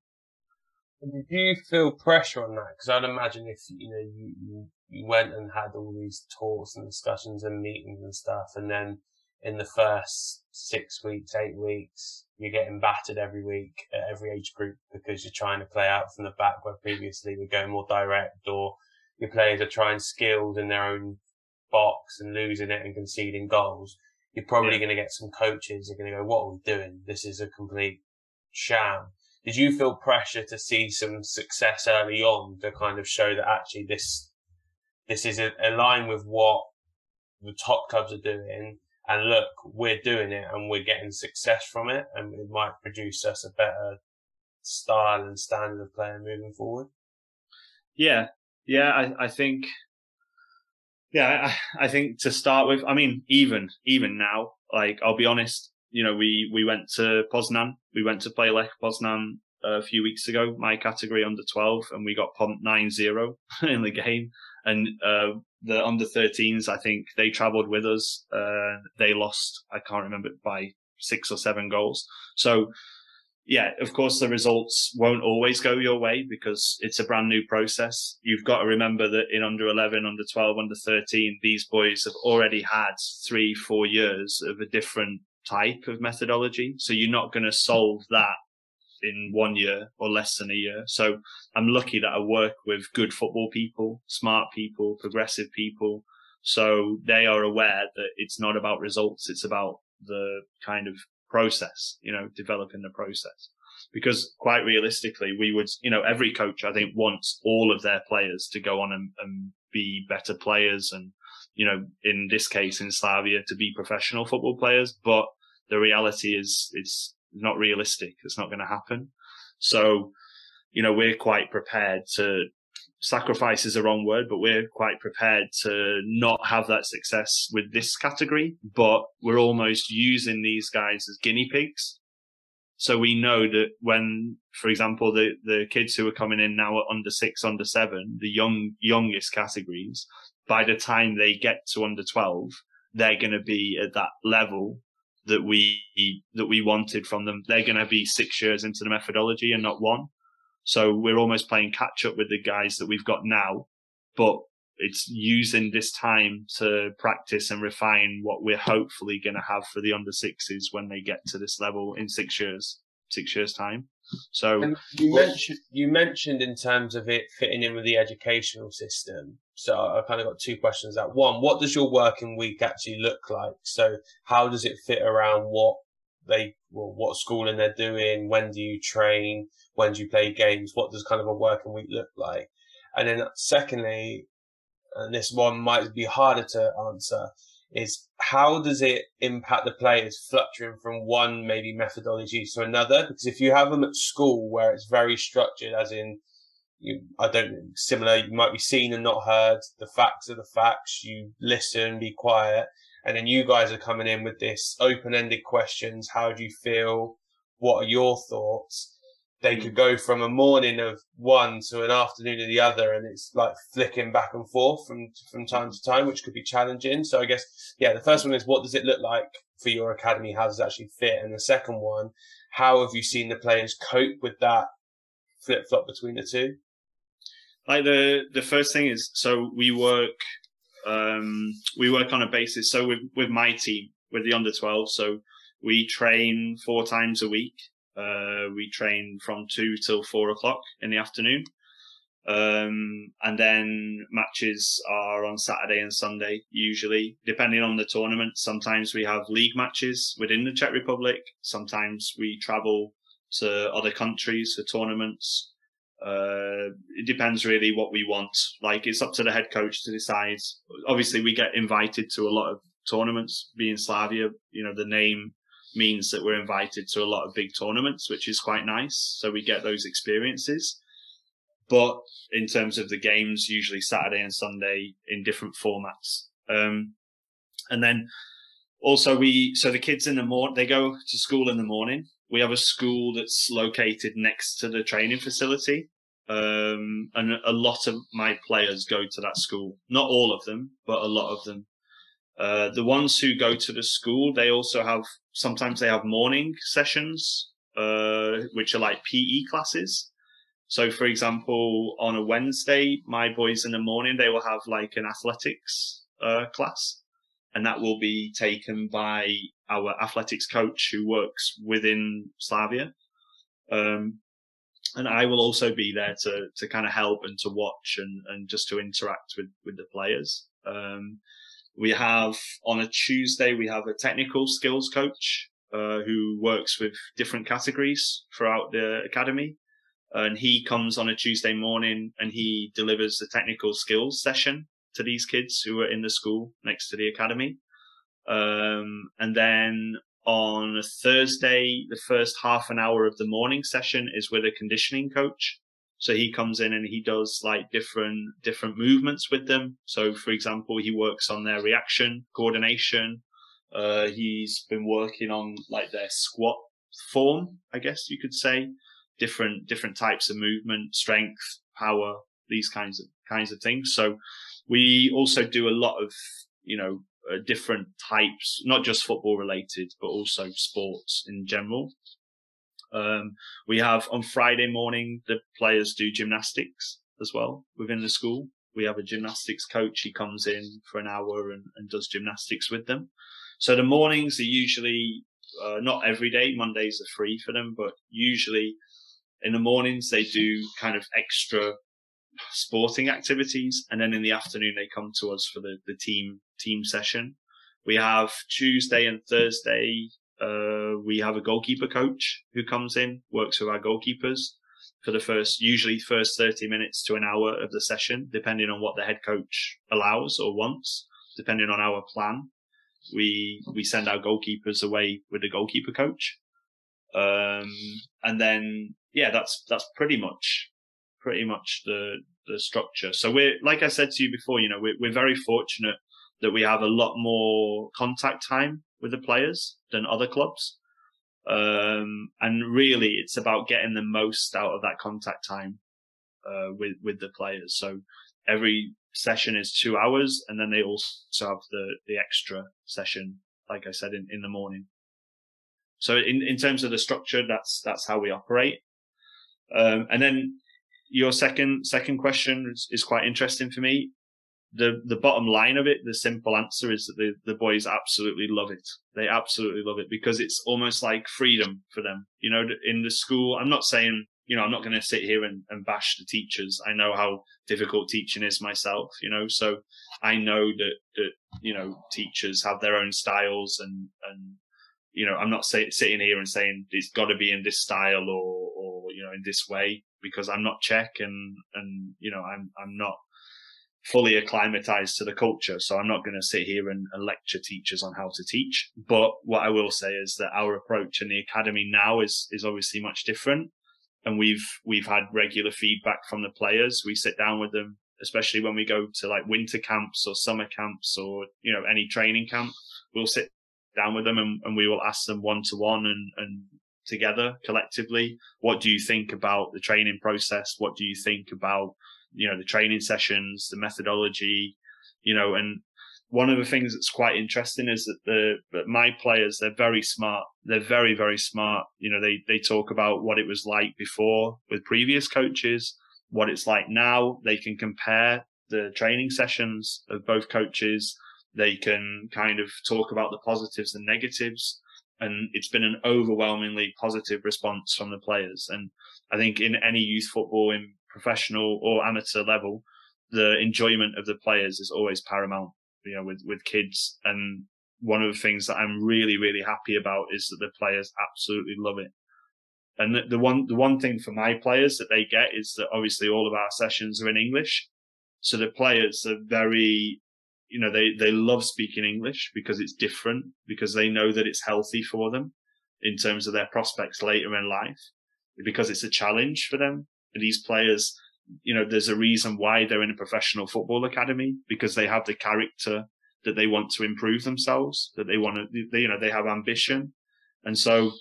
Did you feel pressure on that? Because I'd imagine if you know you, you you went and had all these talks and discussions and meetings and stuff, and then in the first six weeks, eight weeks, you're getting battered every week at every age group because you're trying to play out from the back where previously we're going more direct, or your players are trying skills in their own box and losing it and conceding goals. You're probably yeah. going to get some coaches are going to go, "What are we doing? This is a complete sham." Did you feel pressure to see some success early on to kind of show that actually this this is aligned with what the top clubs are doing. And look, we're doing it and we're getting success from it and it might produce us a better style and standard of player moving forward. Yeah. Yeah. I, I think, yeah, I, I think to start with, I mean, even, even now, like, I'll be honest, you know, we, we went to Poznan. We went to play Lech Poznan a few weeks ago, my category under 12, and we got pumped 9-0 [laughs] in the game. And uh, the under 13s, I think they travelled with us. Uh, they lost, I can't remember, by six or seven goals. So, yeah, of course, the results won't always go your way because it's a brand new process. You've got to remember that in under 11, under 12, under 13, these boys have already had three, four years of a different type of methodology. So you're not going to solve that in one year or less than a year. So I'm lucky that I work with good football people, smart people, progressive people. So they are aware that it's not about results. It's about the kind of process, you know, developing the process. Because quite realistically, we would, you know, every coach, I think, wants all of their players to go on and, and be better players and, you know, in this case, in Slavia, to be professional football players. But the reality is, it's not realistic. It's not going to happen. So, you know, we're quite prepared to sacrifice is the wrong word, but we're quite prepared to not have that success with this category, but we're almost using these guys as guinea pigs. So we know that when, for example, the, the kids who are coming in now at under six, under seven, the young, youngest categories, by the time they get to under 12, they're going to be at that level that we that we wanted from them. They're going to be six years into the methodology and not one. So we're almost playing catch up with the guys that we've got now, but it's using this time to practice and refine what we're hopefully going to have for the under sixes when they get to this level in six years, six years time. So and you mentioned you mentioned in terms of it fitting in with the educational system. So I kind of got two questions. That one, what does your working week actually look like? So how does it fit around what they well, what schooling they're doing? When do you train? When do you play games? What does kind of a working week look like? And then secondly, and this one might be harder to answer, is how does it impact the players fluctuating from one maybe methodology to another? Because if you have them at school where it's very structured, as in, you, I don't similar, you might be seen and not heard. The facts are the facts. You listen, be quiet. And then you guys are coming in with this open ended questions. How do you feel? What are your thoughts? they mm. could go from a morning of one to an afternoon of the other and it's like flicking back and forth from from time to time which could be challenging so i guess yeah the first one is what does it look like for your academy how does it actually fit and the second one how have you seen the players cope with that flip flop between the two like the the first thing is so we work um we work on a basis so with with my team with the under 12 so we train four times a week uh, we train from two till four o'clock in the afternoon. Um, and then matches are on Saturday and Sunday, usually, depending on the tournament. Sometimes we have league matches within the Czech Republic. Sometimes we travel to other countries for tournaments. Uh, it depends really what we want. Like it's up to the head coach to decide. Obviously, we get invited to a lot of tournaments. Being Slavia, you know, the name means that we're invited to a lot of big tournaments, which is quite nice. So we get those experiences. But in terms of the games, usually Saturday and Sunday in different formats. Um, and then also we, so the kids in the morning, they go to school in the morning. We have a school that's located next to the training facility. Um, and a lot of my players go to that school. Not all of them, but a lot of them. Uh, the ones who go to the school, they also have, sometimes they have morning sessions, uh, which are like PE classes. So, for example, on a Wednesday, my boys in the morning, they will have like an athletics uh, class, and that will be taken by our athletics coach who works within Slavia. Um, and I will also be there to to kind of help and to watch and and just to interact with with the players. Um, we have on a Tuesday we have a technical skills coach uh, who works with different categories throughout the academy and he comes on a Tuesday morning and he delivers a technical skills session to these kids who are in the school next to the academy. Um, and then on a Thursday, the first half an hour of the morning session is with a conditioning coach. So he comes in and he does like different, different movements with them. So for example, he works on their reaction, coordination. Uh, he's been working on like their squat form, I guess you could say different different types of movement, strength, power, these kinds of kinds of things. So we also do a lot of you know uh, different types, not just football related, but also sports in general. Um, we have on Friday morning the players do gymnastics as well within the school. We have a gymnastics coach. He comes in for an hour and, and does gymnastics with them. So the mornings are usually uh, not every day. Mondays are free for them, but usually in the mornings they do kind of extra sporting activities and then in the afternoon they come to us for the, the team team session. We have tuesday and thursday uh, we have a goalkeeper coach who comes in works with our goalkeepers for the first usually first 30 minutes to an hour of the session depending on what the head coach allows or wants depending on our plan. We we send our goalkeepers away with the goalkeeper coach. Um, and then yeah, that's that's pretty much pretty much the the structure. So we're like I said to you before, you know, we're we're very fortunate that we have a lot more contact time with the players than other clubs. Um, and really, it's about getting the most out of that contact time uh, with with the players. So every session is two hours, and then they also have the the extra session, like I said, in, in the morning. So in, in terms of the structure, that's that's how we operate. Um, and then your second second question is, is, quite interesting for me. The the bottom line of it, the simple answer is that the, the boys absolutely love it. They absolutely love it because it's almost like freedom for them. You know, in the school, I'm not saying, you know, I'm not going to sit here and, and bash the teachers. I know how difficult teaching is myself, you know, so I know that, that, you know, teachers have their own styles and, and, you know, I'm not say, sitting here and saying it's got to be in this style or, or, you know, in this way because I'm not Czech and, and, you know, I'm, I'm not fully acclimatized to the culture. So I'm not going to sit here and, and, lecture teachers on how to teach. But what I will say is that our approach in the academy now is, is obviously much different. And we've, we've had regular feedback from the players. We sit down with them, especially when we go to like winter camps or summer camps or, you know, any training camp. We'll sit down with them and, and we will ask them one to one and, and together collectively. What do you think about the training process? What do you think about, you know, the training sessions, the methodology, you know, and one of the things that's quite interesting is that the that my players they're very smart they're very very smart you know they they talk about what it was like before with previous coaches what it's like now they can compare the training sessions of both coaches they can kind of talk about the positives and negatives. And it's been an overwhelmingly positive response from the players. And I think in any youth football in professional or amateur level, the enjoyment of the players is always paramount. You know, with with kids, and one of the things that I'm really really happy about is that the players absolutely love it. And the, the one the one thing for my players that they get is that obviously all of our sessions are in English, so the players are very you know they they love speaking english because it's different because they know that it's healthy for them in terms of their prospects later in life because it's a challenge for them these players you know there's a reason why they're in a professional football academy because they have the character that they want to improve themselves that they want to they, you know they have ambition and so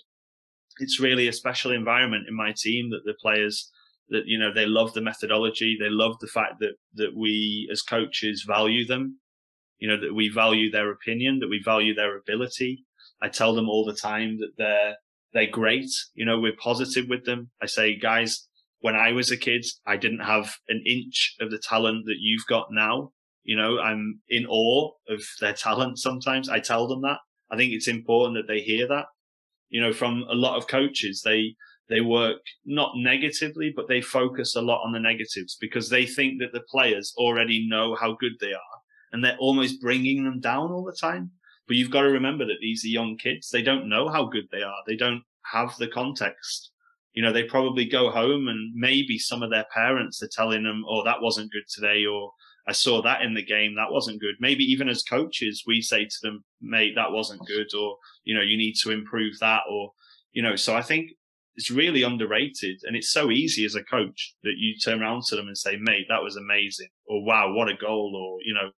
it's really a special environment in my team that the players that you know they love the methodology they love the fact that that we as coaches value them you know, that we value their opinion, that we value their ability. I tell them all the time that they're, they're great. You know, we're positive with them. I say, guys, when I was a kid, I didn't have an inch of the talent that you've got now. You know, I'm in awe of their talent sometimes. I tell them that. I think it's important that they hear that. You know, from a lot of coaches, they, they work not negatively, but they focus a lot on the negatives because they think that the players already know how good they are and they're almost bringing them down all the time. But you've got to remember that these are young kids. They don't know how good they are. They don't have the context. You know, they probably go home and maybe some of their parents are telling them, Oh, that wasn't good today. Or I saw that in the game. That wasn't good. Maybe even as coaches, we say to them, mate, that wasn't good. Or, you know, you need to improve that. Or, you know, so I think it's really underrated and it's so easy as a coach that you turn around to them and say, mate, that was amazing. Or wow, what a goal. Or, you know,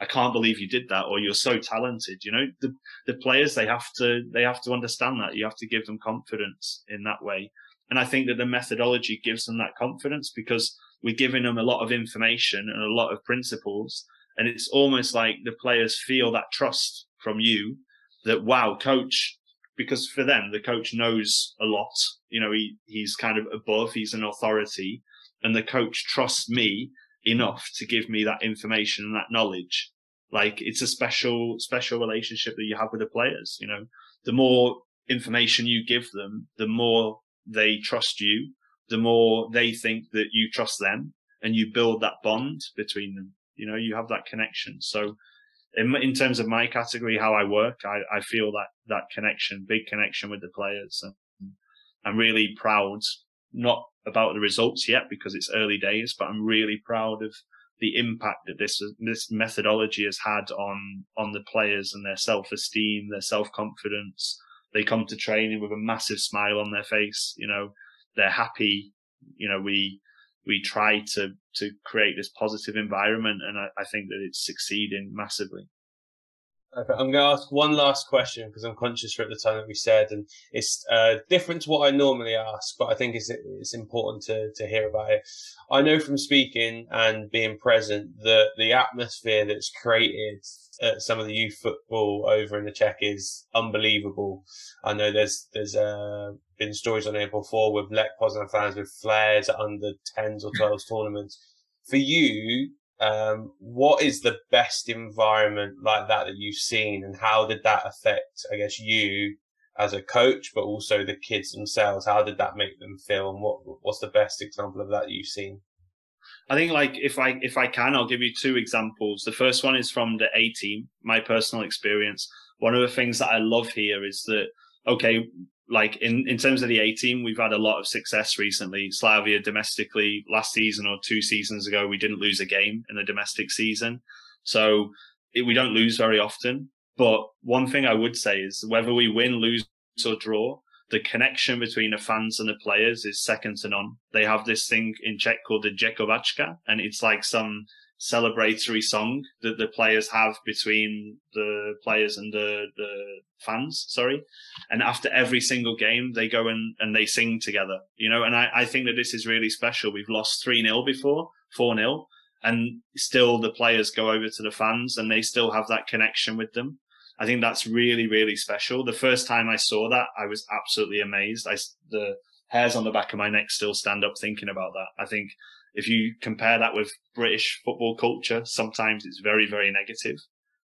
I can't believe you did that, or you're so talented. You know, the the players they have to they have to understand that. You have to give them confidence in that way. And I think that the methodology gives them that confidence because we're giving them a lot of information and a lot of principles. And it's almost like the players feel that trust from you that, wow, coach, because for them, the coach knows a lot. You know, he, he's kind of above, he's an authority and the coach trusts me enough to give me that information and that knowledge. Like it's a special, special relationship that you have with the players. You know, the more information you give them, the more they trust you, the more they think that you trust them and you build that bond between them. You know, you have that connection. So in, in terms of my category, how I work, I, I feel that, that connection, big connection with the players. And I'm really proud, not about the results yet because it's early days, but I'm really proud of the impact that this this methodology has had on on the players and their self esteem, their self confidence. They come to training with a massive smile on their face. You know, they're happy. You know, we we try to to create this positive environment, and I, I think that it's succeeding massively. Okay, I'm going to ask one last question because I'm conscious for at the time that we said, and it's uh, different to what I normally ask, but I think it's it's important to to hear about it. I know from speaking and being present that the atmosphere that's created at some of the youth football over in the Czech is unbelievable. I know there's there's uh, been stories on here before with Lech Poznan fans with flares under 10s or 12s tournaments. For you, um, what is the best environment like that that you've seen, and how did that affect, I guess, you as a coach, but also the kids themselves? How did that make them feel, and what what's the best example of that you've seen? I think, like, if I if I can, I'll give you two examples. The first one is from the A team, my personal experience. One of the things that I love here is that okay, like in, in terms of the A team, we've had a lot of success recently. Slavia domestically last season or two seasons ago, we didn't lose a game in the domestic season. So it, we don't lose very often. But one thing I would say is whether we win, lose or draw, the connection between the fans and the players is second to none. They have this thing in Czech called the Děkovačka, and it's like some celebratory song that the players have between the players and the, the fans, sorry. And after every single game, they go and, and they sing together, you know, and I, I think that this is really special. We've lost 3 0 before, 4 0, and still the players go over to the fans and they still have that connection with them. I think that's really, really special. The first time I saw that, I was absolutely amazed. I, the hairs on the back of my neck still stand up thinking about that. I think if you compare that with British football culture, sometimes it's very, very negative.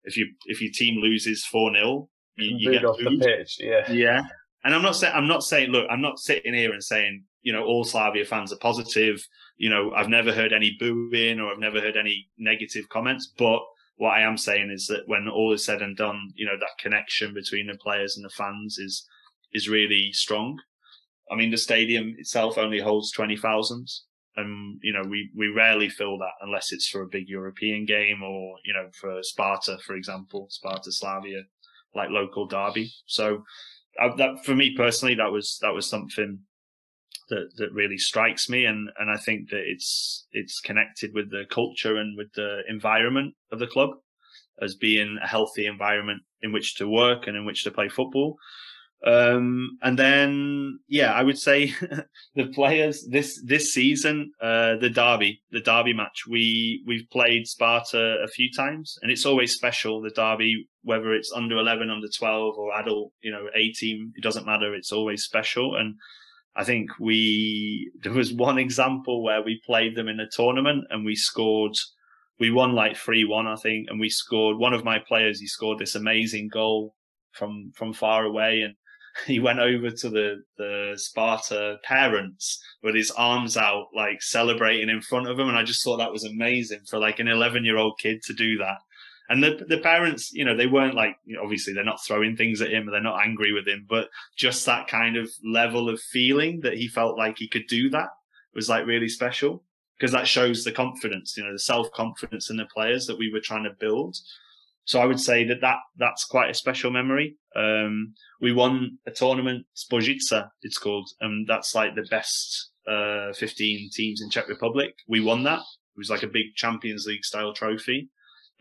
If you if your team loses four 0 you, you get off the pitch, yeah, yeah. And I'm not saying I'm not saying look, I'm not sitting here and saying you know all Slavia fans are positive. You know, I've never heard any booing or I've never heard any negative comments. But what I am saying is that when all is said and done, you know, that connection between the players and the fans is is really strong. I mean, the stadium itself only holds twenty thousand, and you know we we rarely fill that unless it's for a big European game or you know for Sparta, for example, Sparta Slavia, like local derby. So uh, that for me personally, that was that was something that that really strikes me, and and I think that it's it's connected with the culture and with the environment of the club as being a healthy environment in which to work and in which to play football. Um, and then, yeah, I would say [laughs] the players this this season, uh, the derby, the derby match. We we've played Sparta a few times, and it's always special. The derby, whether it's under eleven, under twelve, or adult, you know, eighteen, it doesn't matter. It's always special, and I think we [laughs] there was one example where we played them in a tournament and we scored. We won like three one, I think, and we scored. One of my players, he scored this amazing goal from from far away, and [laughs] he went over to the the Sparta parents with his arms out, like celebrating in front of them, and I just thought that was amazing for like an 11 year old kid to do that. And the the parents, you know, they weren't like obviously they're not throwing things at him, they're not angry with him, but just that kind of level of feeling that he felt like he could do that was like really special because that shows the confidence, you know, the self confidence in the players that we were trying to build. So I would say that, that that's quite a special memory. Um, we won a tournament, Spojica, it's called, and that's like the best uh, 15 teams in Czech Republic. We won that. It was like a big Champions League style trophy.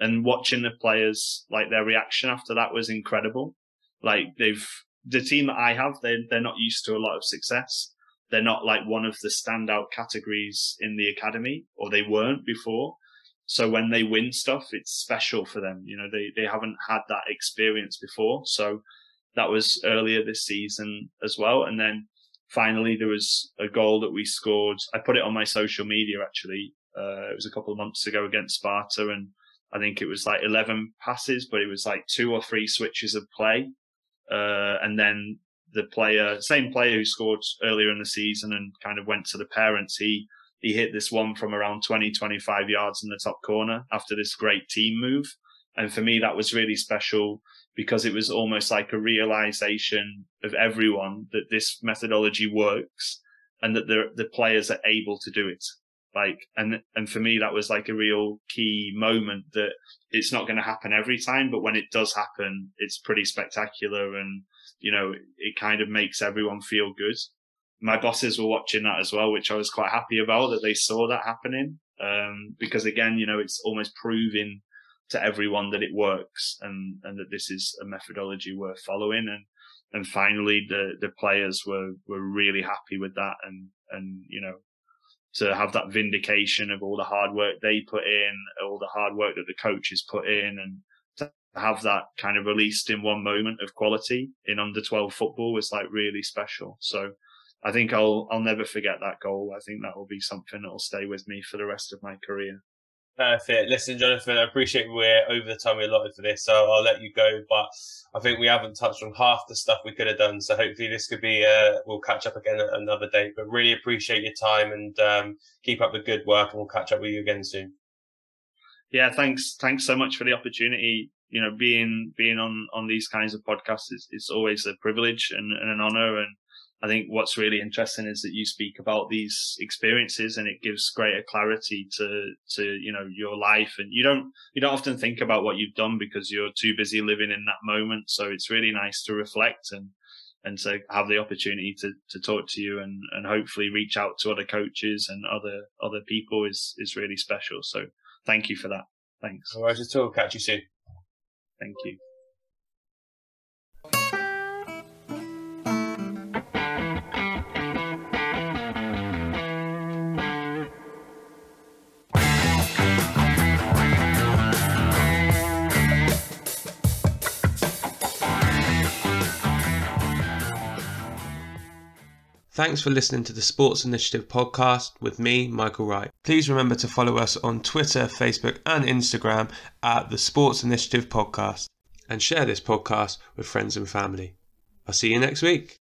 And watching the players, like their reaction after that was incredible. Like they've, the team that I have, they they're not used to a lot of success. They're not like one of the standout categories in the academy, or they weren't before. So when they win stuff, it's special for them. You know, they, they haven't had that experience before. So that was earlier this season as well. And then finally there was a goal that we scored. I put it on my social media actually. Uh, it was a couple of months ago against Sparta and I think it was like 11 passes, but it was like two or three switches of play. Uh, and then the player, same player who scored earlier in the season and kind of went to the parents, he he hit this one from around 20, 25 yards in the top corner after this great team move. And for me, that was really special because it was almost like a realization of everyone that this methodology works and that the, the players are able to do it. Like, and, and for me, that was like a real key moment that it's not going to happen every time, but when it does happen, it's pretty spectacular. And, you know, it kind of makes everyone feel good my bosses were watching that as well, which I was quite happy about that they saw that happening. Um, because again, you know, it's almost proving to everyone that it works and, and that this is a methodology worth following. And, and finally the, the players were, were really happy with that. And, and, you know, to have that vindication of all the hard work they put in, all the hard work that the coaches put in and to have that kind of released in one moment of quality in under 12 football was like really special. So, I think I'll I'll never forget that goal. I think that will be something that will stay with me for the rest of my career. Perfect. Listen, Johnathan, I appreciate we're over the time we allotted for this, so I'll let you go. But I think we haven't touched on half the stuff we could have done. So hopefully this could be, uh, we'll catch up again at another date. But really appreciate your time and um, keep up the good work, and we'll catch up with you again soon. Yeah, thanks. Thanks so much for the opportunity. You know, being being on on these kinds of podcasts is it's always a privilege and, and an honor. And I think what's really interesting is that you speak about these experiences and it gives greater clarity to, to, you know, your life. And you don't, you don't often think about what you've done because you're too busy living in that moment. So it's really nice to reflect and, and to have the opportunity to, to talk to you and, and hopefully reach out to other coaches and other, other people is, is really special. So thank you for that. Thanks. All right, just Catch you soon. Thank you. Thanks for listening to the Sports Initiative podcast with me, Michael Wright. Please remember to follow us on Twitter, Facebook, and Instagram at the Sports Initiative Podcast and share this podcast with friends and family. I'll see you next week.